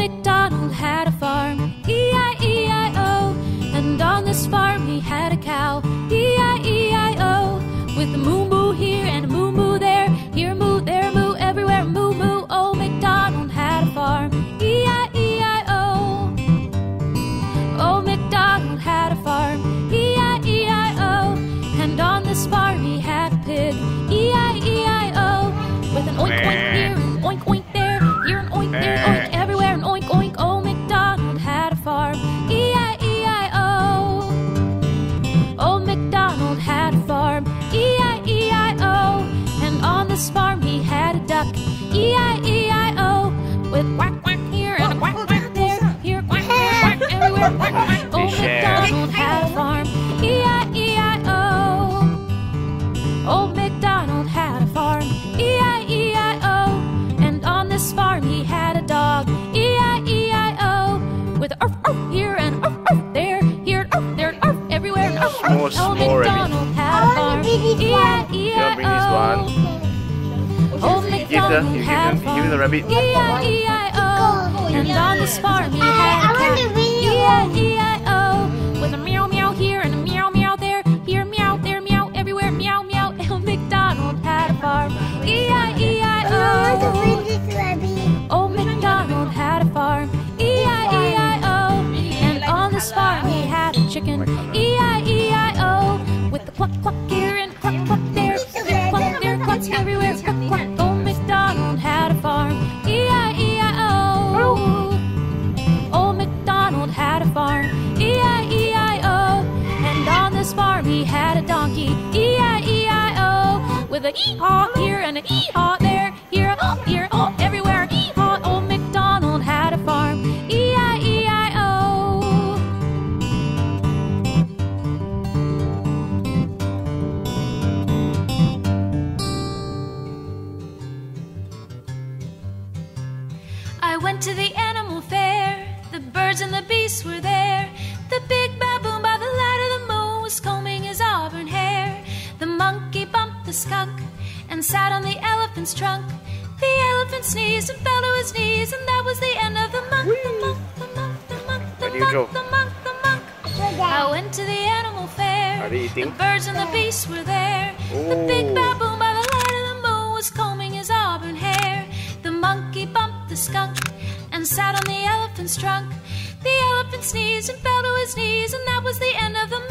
MacDonald had a farm, Here, bring this one. E-I-E-I-O. Old Give the, MacDonald you had a give, them, give me the farm, rabbit. E-I-E-I-O. And on this farm he had a cat, E-I-E-I-O. Oh. With a meow meow here and a meow meow there, here meow, there meow, everywhere meow meow. Old MacDonald had a farm, E-I-E-I-O. Old MacDonald had a farm, E-I-E-I-O. Oh. And on this farm he had a chicken, With a ee-haw here and an ee-haw there, here, oh, here, oh, everywhere, ee-haw. Old MacDonald had a farm, E-I-E-I-O. I went to the animal fair. The birds and the beasts were there. The skunk and sat on the elephant's trunk. The elephant sneezed and fell to his knees, and that was the end of the monk. The monk, the monk, the monk, the do monk, the monk, the monk. I went to the animal fair. Are they eating? The birds and the beasts were there. The Oh. big baboon by the light of the moon was combing his auburn hair. The monkey bumped the skunk and sat on the elephant's trunk. The elephant sneezed and fell to his knees, and that was the end of the.